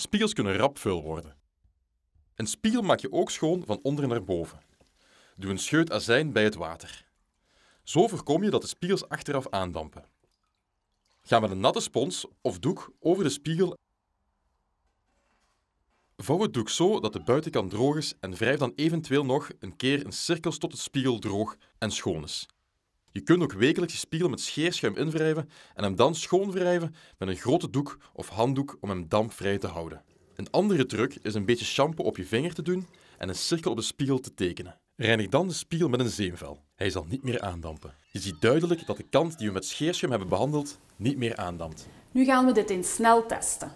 spiegels kunnen rap vuil worden. Een spiegel maak je ook schoon van onder naar boven. Doe een scheut azijn bij het water. Zo voorkom je dat de spiegels achteraf aandampen. Ga met een natte spons of doek over de spiegel. Vouw het doek zo dat de buitenkant droog is en wrijf dan eventueel nog een keer een cirkel tot de spiegel droog en schoon is. Je kunt ook wekelijks je spiegel met scheerschuim invrijven en hem dan schoon wrijven met een grote doek of handdoek om hem dampvrij te houden. Een andere truc is een beetje shampoo op je vinger te doen en een cirkel op de spiegel te tekenen. Reinig dan de spiegel met een zeemvel. Hij zal niet meer aandampen. Je ziet duidelijk dat de kant die we met scheerschuim hebben behandeld niet meer aandampt. Nu gaan we dit eens snel testen.